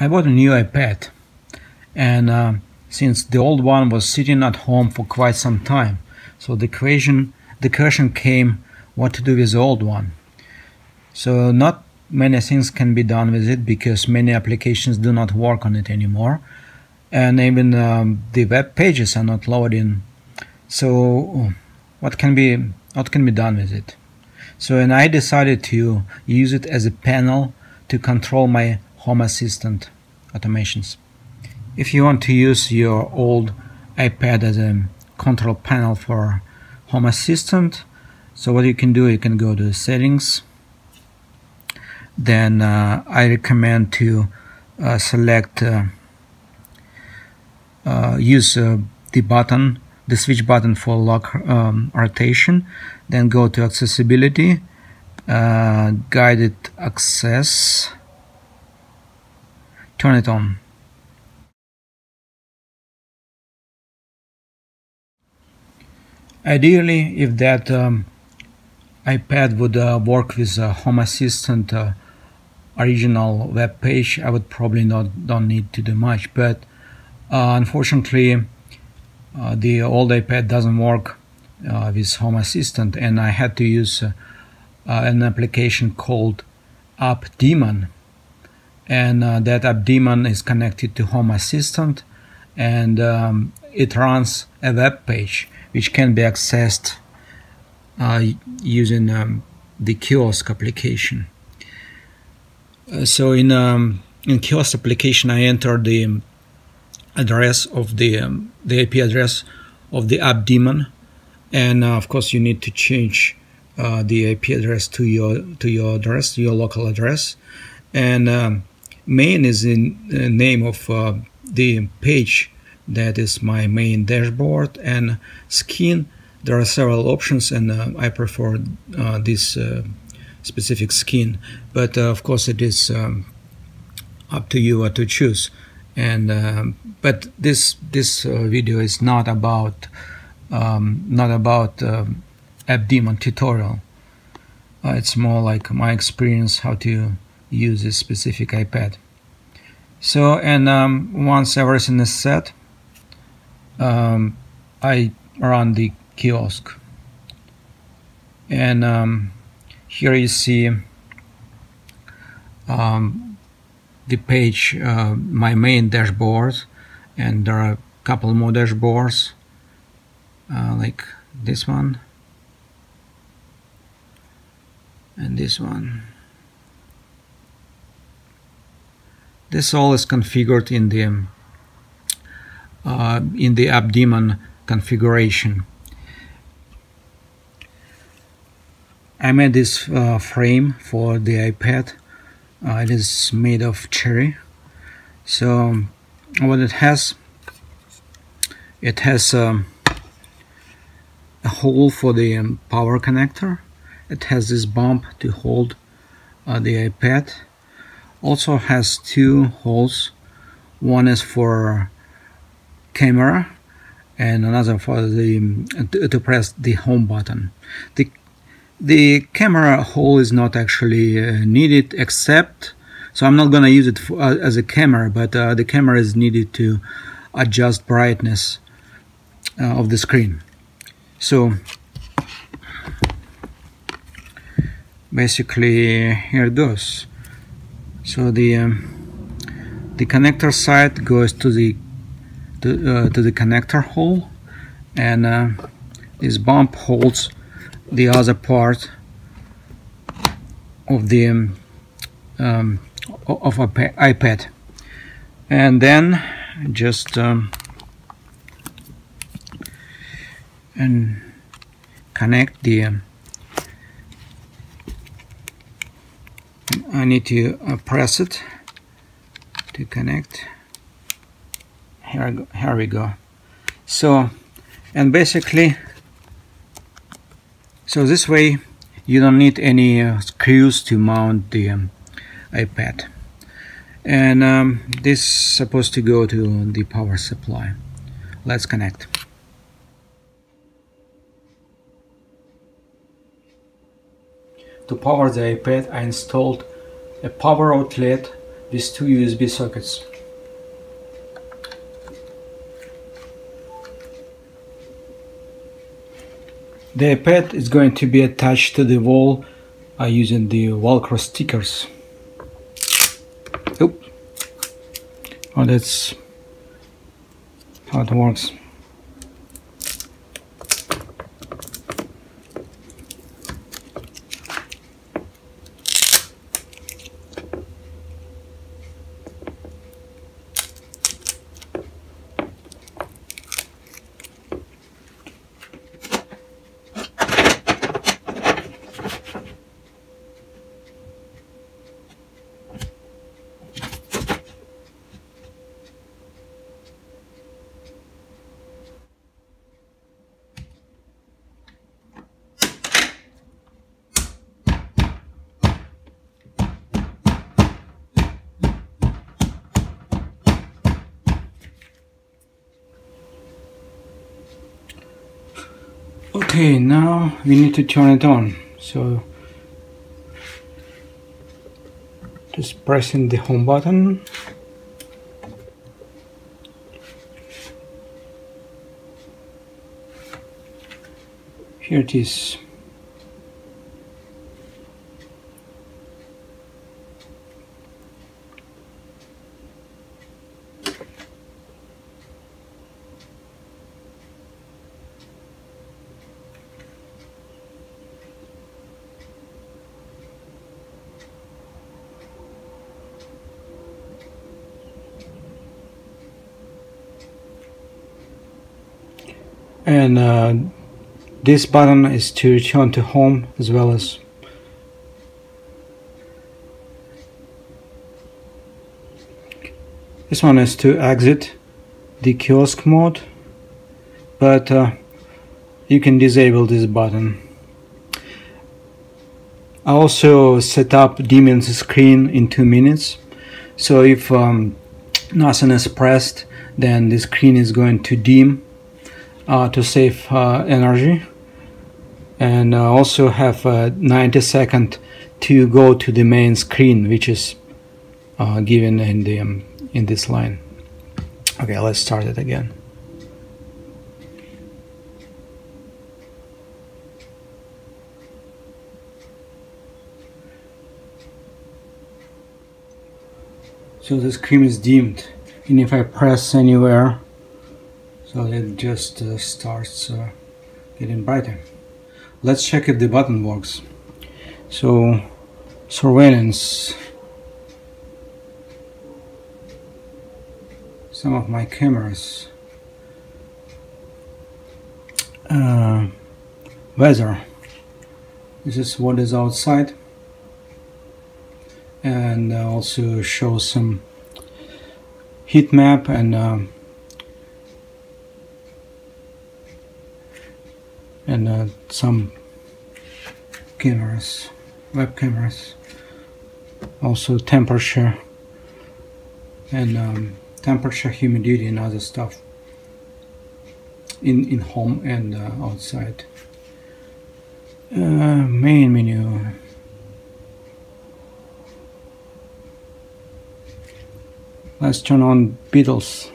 I bought a new iPad and uh, since the old one was sitting at home for quite some time so the question the question came what to do with the old one. So not many things can be done with it because many applications do not work on it anymore and even um, the web pages are not loading. So what can be what can be done with it? So and I decided to use it as a panel to control my Home Assistant automations. If you want to use your old iPad as a control panel for Home Assistant, so what you can do, you can go to settings. Then uh, I recommend to uh, select uh, uh use uh, the button, the switch button for lock um, rotation. Then go to accessibility, uh, guided access turn it on. Ideally, if that um, iPad would uh, work with a Home Assistant uh, original web page, I would probably not don't need to do much. But uh, unfortunately, uh, the old iPad doesn't work uh, with Home Assistant, and I had to use uh, an application called AppDaemon and uh, AppDaemon is connected to Home Assistant and um, it runs a web page which can be accessed uh, using um, the kiosk application. Uh, so in um, in kiosk application, I enter the address of the um, the IP address of the app daemon, and uh, of course you need to change uh, the IP address to your to your address, your local address, and um, main is the uh, name of uh, the page that is my main dashboard and skin. There are several options and uh, I prefer uh, this uh, specific skin. But uh, of course it is um, up to you to choose. And um, but this this video is not about um, not about um, AppDaemon tutorial. It's more like my experience how to use this specific iPad. So, and um, once everything is set, um, I run the kiosk. And um, here you see um, the page, uh, my main dashboard, and there are a couple more dashboards, uh, like this one and this one. This all is configured in the uh, in the AppDaemon configuration. I made this uh, frame for the iPad. Uh, it is made of cherry. So what it has, it has um, a hole for the um, power connector. It has this bump to hold uh, the iPad also has two holes. One is for camera and another for the to press the home button. The the camera hole is not actually uh, needed except so I'm not gonna use it for, uh, as a camera but uh, the camera is needed to adjust brightness uh, of the screen. So basically here it goes so the um, the connector side goes to the to, uh, to the connector hole and uh, this bump holds the other part of the um, um, of a iPad. And then just um, and connect the I need to uh, press it to connect. Here, here we go. So and basically so this way you don't need any uh, screws to mount the um, iPad. And um, this is supposed to go to the power supply. Let's connect. To power the iPad I installed a power outlet these two USB sockets. The iPad is going to be attached to the wall using the Velcro stickers. Oh, that's how it works. Okay now we need to turn it on. So just pressing the home button. Here it is and uh, this button is to return to home as well as this one is to exit the kiosk mode but uh, you can disable this button. I also set up the screen in two minutes. So if um, nothing is pressed then the screen is going to dim to save uh, energy. And uh, also have 90 second to go to the main screen which is given in the um, in this line. Okay let's start it again. So the screen is dimmed. And if I press anywhere so it just uh, starts uh, getting brighter. Let's check if the button works. So surveillance. Some of my cameras. Uh, weather. This is what is outside. And uh, also show some heat map and and uh, some cameras web cameras also temperature and um, temperature humidity and other stuff in in home and uh, outside. Uh, main menu. Let's turn on Beatles